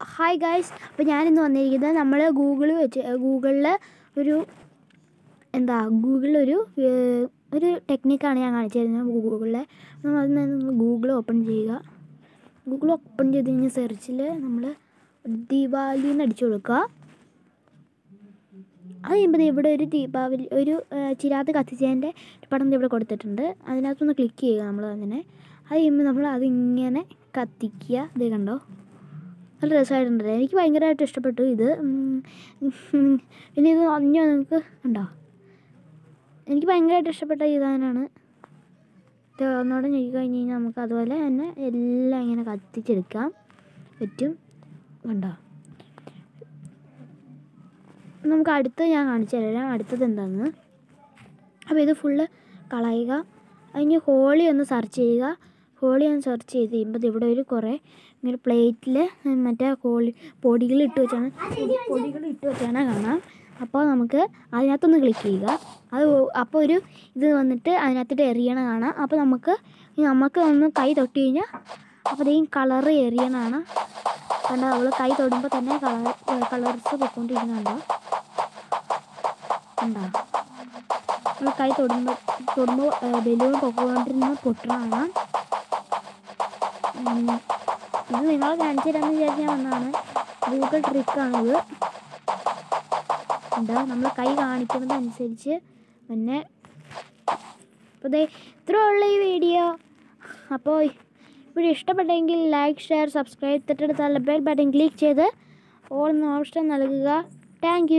Hi guys അപ്പോൾ ഞാനിന്ന് വന്നിരിക്കുന്നത് നമ്മൾ ഗൂഗിൾ വെച്ച് ഗൂഗിളിൽ ഒരു എന്താ ഗൂഗിളിലൊരു ഒരു ടെക്നിക്കാണ് ഞാൻ കാണിച്ചു തരുന്നത് ഗൂഗിളിലെ അതിന് ഗൂഗിൾ ഓപ്പൺ ചെയ്യുക. ഗൂഗിൾ ഓപ്പൺ ചെയ്ത് കഴിഞ്ഞാൽ സെർച്ചിൽ നമ്മൾ ദീപാവലി എന്ന് അടിച്ചു കൊടുക്കുക. അത് കഴിയുമ്പോൾ ഇവിടെ ഒരു ദീപാവലി ഒരു ചിരാത്ത് ചിരാത് കത്തിച്ചതിന്റെ പടം ഇവിടെ കൊടുത്തിട്ടുണ്ട്. അതിനകത്തൊന്ന് ക്ലിക്ക് ചെയ്യുക നമ്മൾ അതിനെ. അത് കഴിയുമ്പോൾ നമ്മൾ അതിങ്ങനെ കത്തിക്കുക. ഇത് കണ്ടോ? നല്ല രസമായിട്ടുണ്ട് എനിക്ക് ഭയങ്കരമായിട്ട് ഇഷ്ടപ്പെട്ടു ഇത്. പിന്നെ ഇത് അഞ്ഞോ നിങ്ങൾക്ക് ഉണ്ടോ എനിക്ക് ഭയങ്കരമായിട്ട് ഇഷ്ടപ്പെട്ട ഈ സാധനമാണ്. ഇത് ഒന്നോടെ ഞെക്കി കഴിഞ്ഞ് കഴിഞ്ഞാൽ നമുക്ക് അതുപോലെ തന്നെ എല്ലാം ഇങ്ങനെ കത്തിച്ചെടുക്കാം. പറ്റും? കണ്ടോ? നമുക്ക് അടുത്ത് ഞാൻ കാണിച്ചു തരാം. അടുത്തത് എന്താണെന്ന് അപ്പോൾ ഇത് ഫുള്ള് കളയുക. അതിന് ഹോളി ഒന്ന് സെർച്ച് ചെയ്യുക. ഹോളി ഞാൻ സെർച്ച് ചെയ്ത് കഴിയുമ്പോൾ ഇവിടെ ഒരു കുറേ ഇങ്ങനെ പ്ലേറ്റിൽ മറ്റേ കോളി പൊടികൾ ഇട്ട് വെച്ചാണ്. പൊടികൾ ഇട്ട് വെച്ചാണ് കാണാം. അപ്പോൾ നമുക്ക് അതിനകത്തൊന്ന് ക്ലിക്ക് ചെയ്യുക. അത് അപ്പോൾ ഒരു ഇത് വന്നിട്ട് അതിനകത്തിട്ട് എറിയണ കാണാം. അപ്പോൾ നമുക്ക് നമുക്ക് ഒന്ന് കൈ തൊട്ട് കഴിഞ്ഞാൽ അപ്പോഴത്തേക്കും കളറ് എറിയണതാണ് കണ്ട? നമ്മൾ കൈ തൊടുമ്പോൾ തന്നെ കളർ കളർസ് പൊയ്ക്കൊണ്ടിരിക്കുന്നുണ്ടോ? ഉണ്ടോ നമ്മൾ കൈ തൊടുമ്പോൾ തൊടുമ്പോൾ ബലൂൺ പൊക്കോണ്ടിരുന്ന പൊട്ടണ ഉം. ഇത് നിങ്ങൾ കാണിച്ചു തരാമെന്ന് വിചാരിച്ച് ഞാൻ വന്നതാണ്. ഗൂഗിൾ ട്രിക്കാണിത് എന്താ നമ്മൾ കൈ കാണിക്കുന്നത് അനുസരിച്ച് പിന്നെ അപ്പോൾ ദേ ഇത്രേ ഉള്ളൂ ഈ വീഡിയോ അപ്പോൾ വീഡിയോ ഇഷ്ടപ്പെട്ടെങ്കിൽ ലൈക്ക് ഷെയർ സബ്സ്ക്രൈബ് തൊട്ടടുത്തുള്ള ബെൽ ബട്ടൺ ക്ലിക്ക് ചെയ്ത് ഓൾ ഓപ്ഷൻ നൽകുക. താങ്ക്